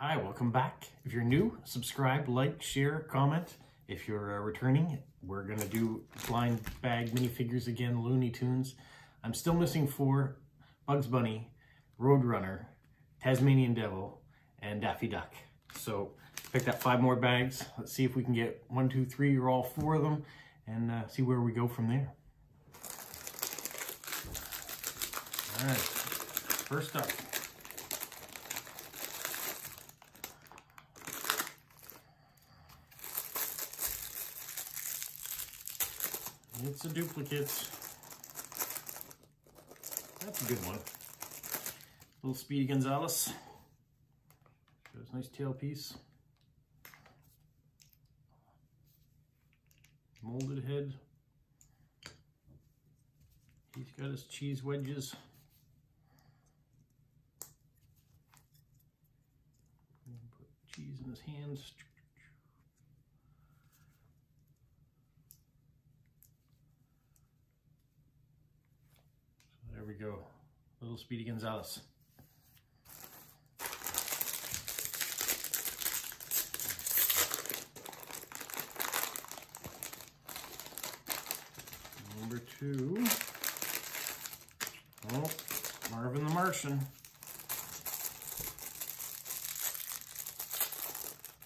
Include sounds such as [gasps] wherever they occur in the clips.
Hi, welcome back. If you're new, subscribe, like, share, comment. If you're uh, returning, we're going to do blind bag minifigures again, Looney Tunes. I'm still missing four, Bugs Bunny, Roadrunner, Tasmanian Devil, and Daffy Duck. So picked up five more bags. Let's see if we can get one, two, three, or all four of them, and uh, see where we go from there. All right, first up. It's a duplicate. That's a good one. Little Speedy Gonzales. Shows nice tailpiece. Molded head. He's got his cheese wedges. Put cheese in his hands. There we go. Little Speedy Gonzales. Number two. Oh, Marvin the Martian.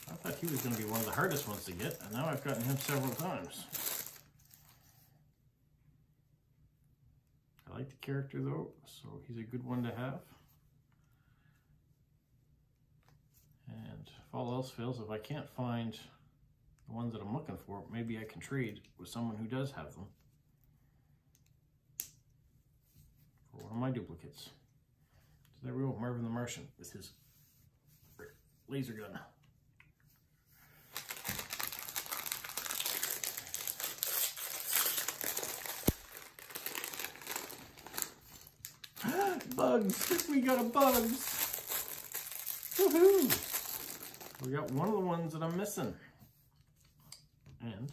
I thought he was going to be one of the hardest ones to get, and now I've gotten him several times. I like the character though, so he's a good one to have. And if all else fails, if I can't find the ones that I'm looking for, maybe I can trade with someone who does have them. For one of my duplicates. So there we go, Marvin the Martian with his laser gun. Bugs. We got a bugs. Woohoo! We got one of the ones that I'm missing. And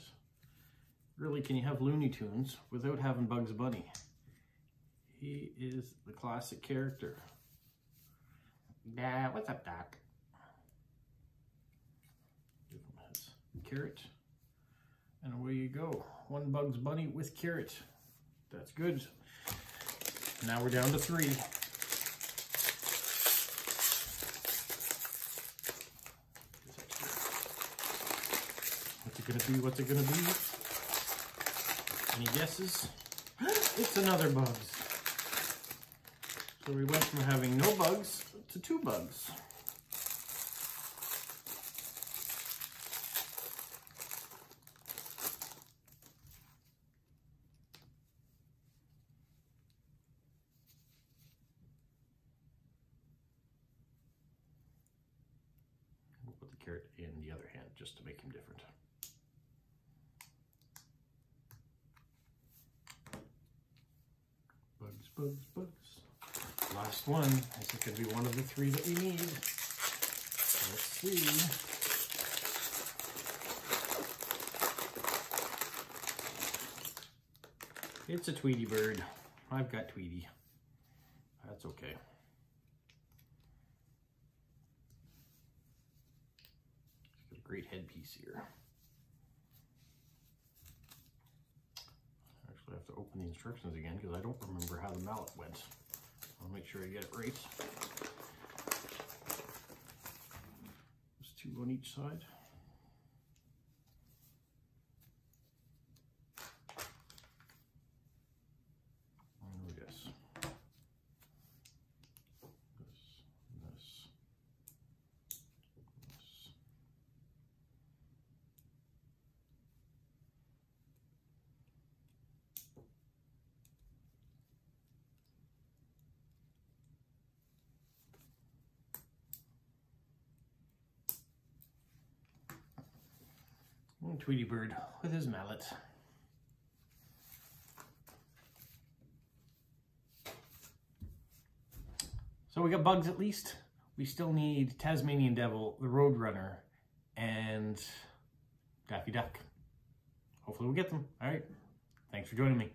really, can you have Looney Tunes without having Bugs Bunny? He is the classic character. Yeah, what's up, Doc? Give him his carrot. And away you go. One Bugs Bunny with carrot. That's good. Now we're down to three. What's it gonna be? What's it gonna be? Any guesses? [gasps] It's another bugs. So we went from having no bugs to two bugs. Put the carrot in the other hand just to make him different. Bugs, bugs, bugs. Last one. Is it going to be one of the three that we need? Let's see. It's a Tweety bird. I've got Tweety. That's okay. Great headpiece here. Actually, I have to open the instructions again because I don't remember how the mallet went. I'll make sure I get it right. There's two on each side. And this. This, this, this. And Tweety Bird with his mallet. So we got bugs at least. We still need Tasmanian Devil, the Roadrunner, and Daffy Duck. Hopefully we'll get them. All right. Thanks for joining me.